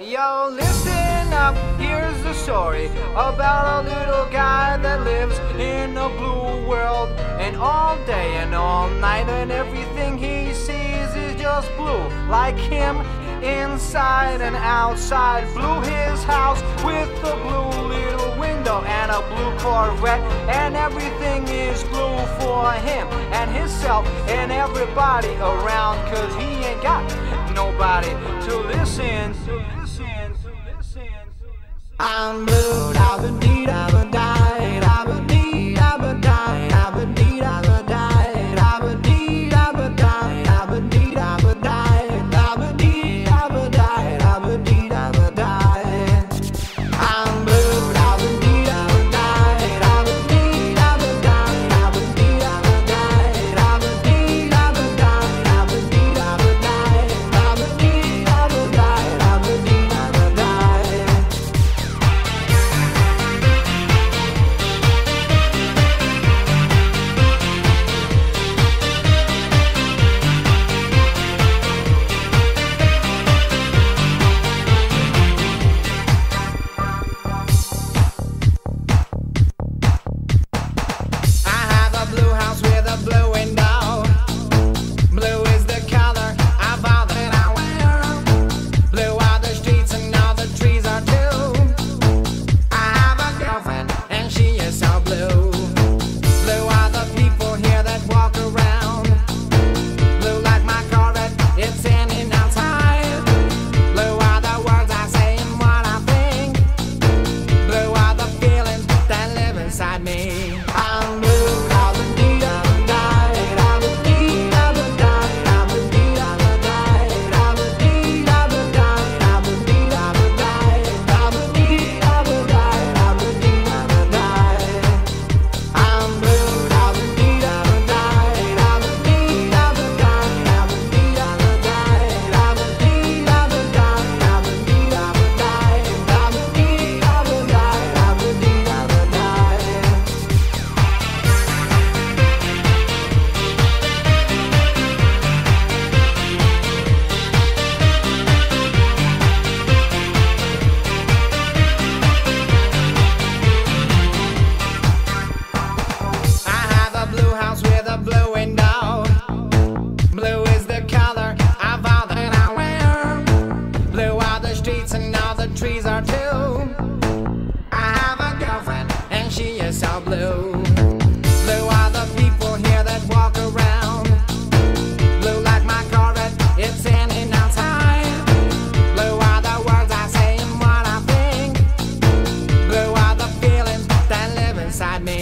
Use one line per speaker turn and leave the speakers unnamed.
Yo, listen up, here's the story about a little guy that lives in a blue world. And all day and all night, and everything he sees is just blue, like him inside and outside. blue his house with the blue little window and a blue Corvette. And everything is blue for him and himself and everybody around. Cause he ain't got nobody to listen, to listen, to listen.
I'm blue. trees are too. I have a girlfriend and she is so blue. Blue are the people here that walk around. Blue like my carpet, it's. Blue are the words I say and what I think. Blue are the feelings that live inside me.